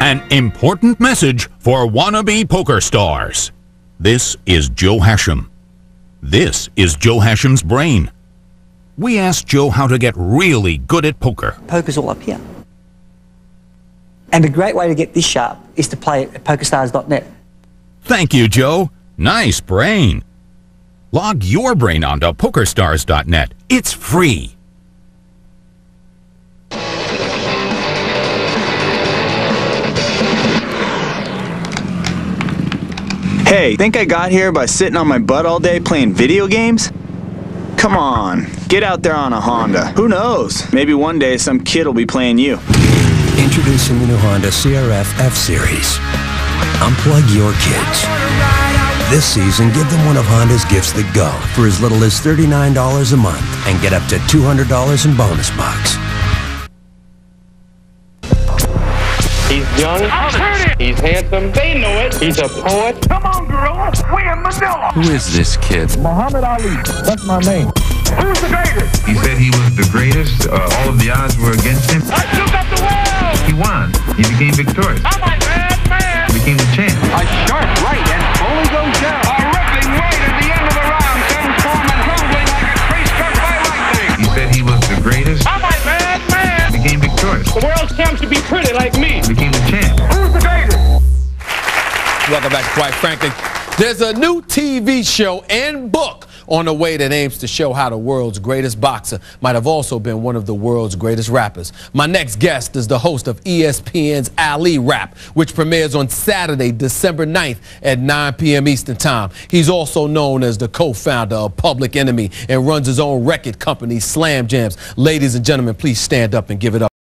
An important message for wannabe poker stars. This is Joe Hachem. This is Joe Hachem's brain. We asked Joe how to get really good at poker. Poker's all up here. And a great way to get this sharp is to play at pokerstars.net. Thank you, Joe. Nice brain. Log your brain onto pokerstars.net. It's free. Hey, think I got here by sitting on my butt all day playing video games? Come on, get out there on a Honda. Who knows? Maybe one day some kid will be playing you. Introducing the new Honda CRF F-Series. Unplug your kids. This season, give them one of Honda's gifts that go for as little as $39 a month and get up to $200 in bonus bucks. He's young. He's handsome. They know it. He's a poet. Come on, girl. We in Manila. Who is this kid? Muhammad Ali. That's my name. Who's the greatest? He said he was the greatest. Uh, all of the odds were against him. I took up the world. He won. He became victorious. Welcome back to Quite Frankly. There's a new TV show and book on the way that aims to show how the world's greatest boxer might have also been one of the world's greatest rappers. My next guest is the host of ESPN's Ali Rap, which premieres on Saturday, December 9th at 9 p.m. Eastern Time. He's also known as the co-founder of Public Enemy and runs his own record company, Slam Jamz. Ladies and gentlemen, please stand up and give it up